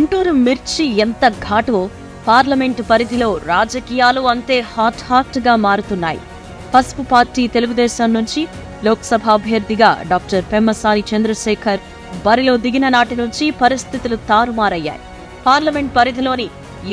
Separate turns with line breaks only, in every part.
గుంటూరు మిర్చి ఎంత ఘాటో పార్లమెంటు పరిధిలో రాజకీయాలు అంతే హాట్ హాట్గా మారుతున్నాయి. పసుపు పార్టీ తెలుగుదేశం నుంచి లోక్సభ అభ్యర్థిగా డాక్టర్ పెమ్మసాని చంద్రశేఖర్ బరిలో దిగిన నాటి నుంచి పరిస్థితులు తారుమారయ్యాయి. పార్లమెంట్ పరిధిలోని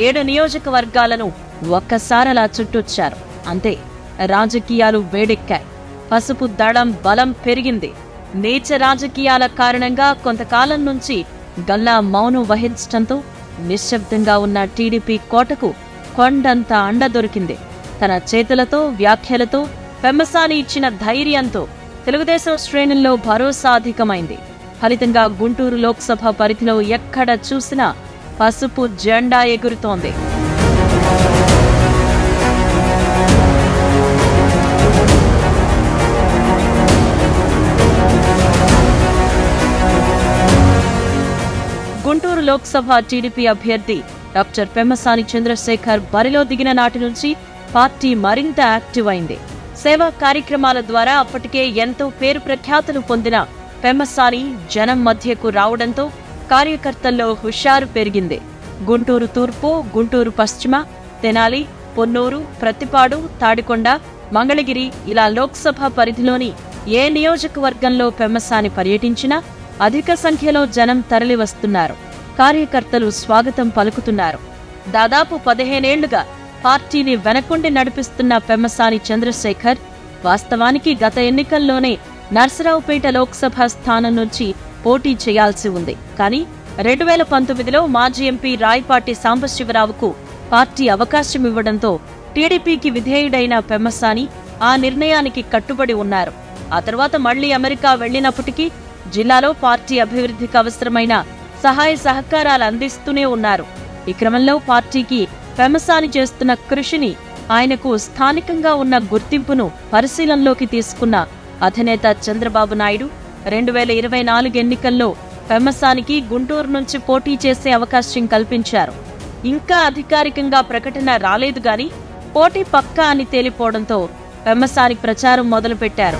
ఏడు నియోజకవర్గాలను ఒక్కసారలా చుట్టొచ్చారు. అంతే రాజకీయాలు వేడెక్కాయి. పసుపు దళం బలం పెరిగింది. నీచ రాజకీయాల కారణంగా కొంతకాలం నుంచి గల్లా మౌనం వహించటంతో నిశ్శబ్దంగా ఉన్న టీడీపీ కోటకు కొండంత అండ దొరికింది. తన చేతులతో వ్యాఖ్యలతో పెమ్మసాని ఇచ్చిన ధైర్యంతో తెలుగుదేశం శ్రేణుల్లో భరోసా అధికమైంది. ఫలితంగా గుంటూరు లోక్సభ పరిధిలో ఎక్కడ చూసినా పసుపు జెండా ఎగురుతోంది. లోక్సభ టీడీపీ అభ్యర్థి డాక్టర్ పెమ్మసాని చంద్రశేఖర్ బరిలో దిగిన నాటి నుంచి పార్టీ మరింత యాక్టివ్ అయింది. సేవా కార్యక్రమాల ద్వారా అప్పటికే ఎంతో పేరు ప్రఖ్యాతులు పొందిన పెమ్మసాని జనం మధ్యకు రావడంతో కార్యకర్తల్లో హుషారు పెరిగింది. గుంటూరు తూర్పు గుంటూరు పశ్చిమ తెనాలి పొన్నూరు ప్రతిపాడు తాడికొండ మంగళగిరి ఇలా లోక్సభ పరిధిలోని ఏ నియోజకవర్గంలో పెమ్మసాని పర్యటించినా అధిక సంఖ్యలో జనం తరలివస్తున్నారు. కార్యకర్తలు స్వాగతం పలుకుతున్నారు. దాదాపు పదిహేనేళ్ళుగా పార్టీని వెనకుండి నడిపిస్తున్న పెమ్మసాని చంద్రశేఖర్ వాస్తవానికి గత ఎన్నికల్లోనే నర్సరావుపేట లోక్సభ స్థానం నుంచి పోటీ చేయాల్సి ఉంది. కానీ రెండు వేల పంతొమ్మిదిలో మాజీ ఎంపీ రాయపాటి సాంబశివరావుకు పార్టీ అవకాశం ఇవ్వడంతో టీడీపీకి విధేయుడైన పెమ్మసాని ఆ నిర్ణయానికి కట్టుబడి ఉన్నారు. ఆ తర్వాత మళ్ళీ అమెరికా వెళ్ళినప్పటికీ జిల్లాలో పార్టీ అభివృద్ధికి అవసరమైన సహాయ సహకారాలు అందిస్తూనే ఉన్నారు. ఈ క్రమంలో పార్టీకి పెమసాని చేస్తున్న కృషిని ఆయనకు స్థానికంగా ఉన్న గుర్తింపును పరిశీలనలోకి తీసుకున్న అధినేత చంద్రబాబు నాయుడు రెండు వేల ఇరవై నాలుగు ఎన్నికల్లో పెమ్మసానికి గుంటూరు నుంచి పోటీ చేసే అవకాశం కల్పించారు. ఇంకా అధికారికంగా ప్రకటన రాలేదు గాని పోటీ పక్కా అని తేలిపోవడంతో పెమ్మసాని ప్రచారం మొదలుపెట్టారు.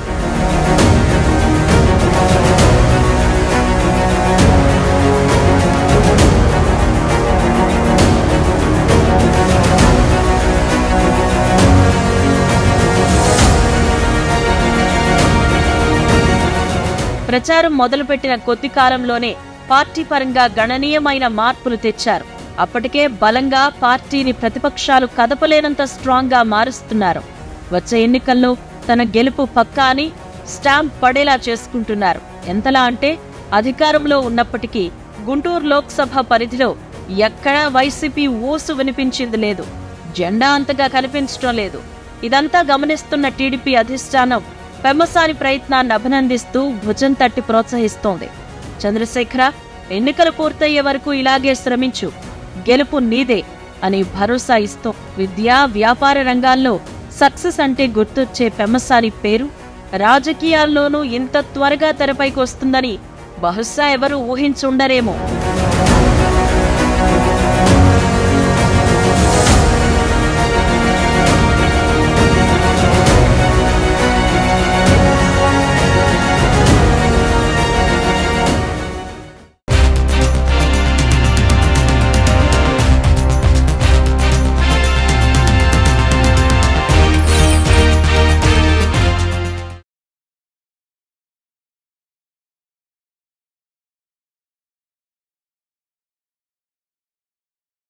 ప్రచారం మొదలుపెట్టిన కొద్ది కాలంలోనే పార్టీ పరంగా గణనీయమైన మార్పులు తెచ్చారు. అప్పటికే బలంగా పార్టీని ప్రతిపక్షాలు కదపలేనంత స్ట్రాంగ్గా మారుస్తున్నారు. వచ్చే ఎన్నికల్లో తన గెలుపు పక్కా అని స్టాంప్ పడేలా చేసుకుంటున్నారు. ఎంతలా అంటే అధికారంలో ఉన్నప్పటికీ గుంటూరు లోక్సభ పరిధిలో ఎక్కడా వైసీపీ ఓసు వినిపించింది లేదు. జెండా అంతగా కనిపించడం లేదు. ఇదంతా గమనిస్తున్న టీడీపీ అధిష్టానం పెమ్మసాని ప్రయత్నాన్ని అభినందిస్తూ భుజం తట్టి ప్రోత్సహిస్తోంది. చంద్రశేఖర ఎన్నికలు పూర్తయ్యే వరకు ఇలాగే శ్రమించు. గెలుపు నీదే అని భరోసా ఇస్తూ విద్యా వ్యాపార రంగాల్లో సక్సెస్ అంటే గుర్తొచ్చే పెమ్మసాని పేరు రాజకీయాల్లోనూ ఇంత త్వరగా తెరపైకి వస్తుందని బహుశా ఎవరూ ఊహించుండరేమో.